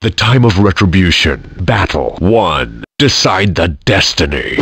The time of retribution. Battle 1. Decide the destiny.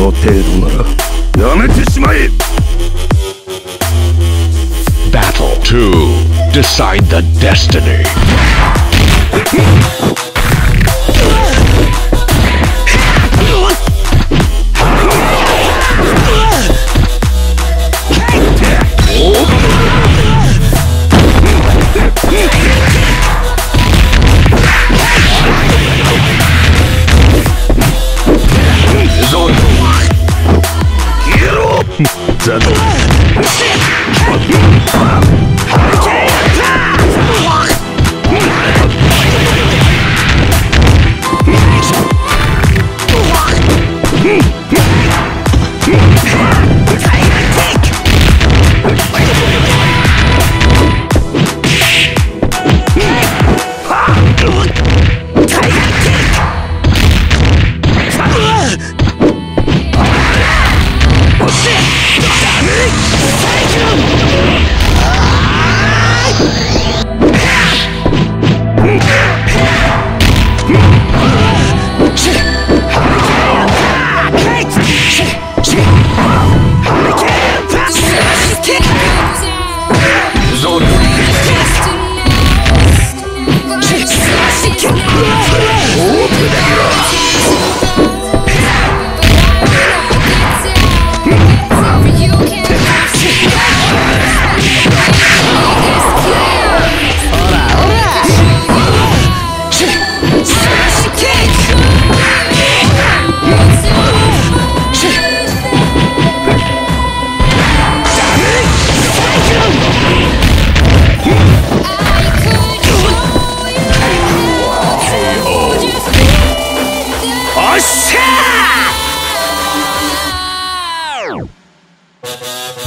の程度ならやめてしまえ Battle 2. Decide the destiny.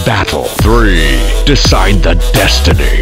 Battle 3. Decide the destiny.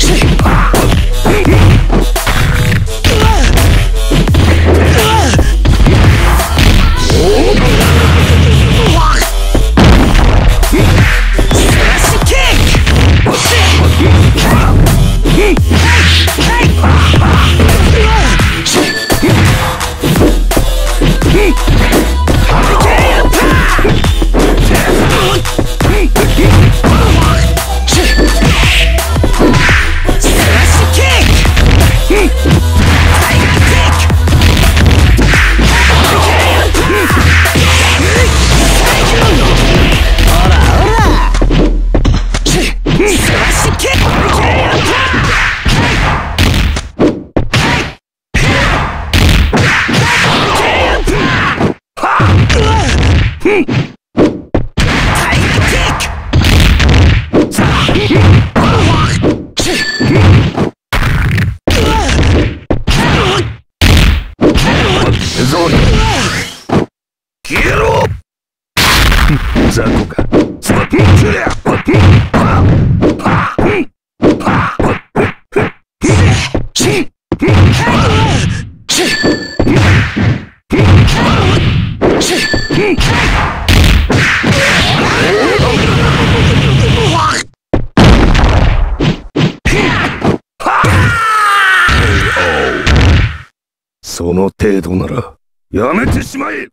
ゾーリ消 この程度なら、やめてしまえ。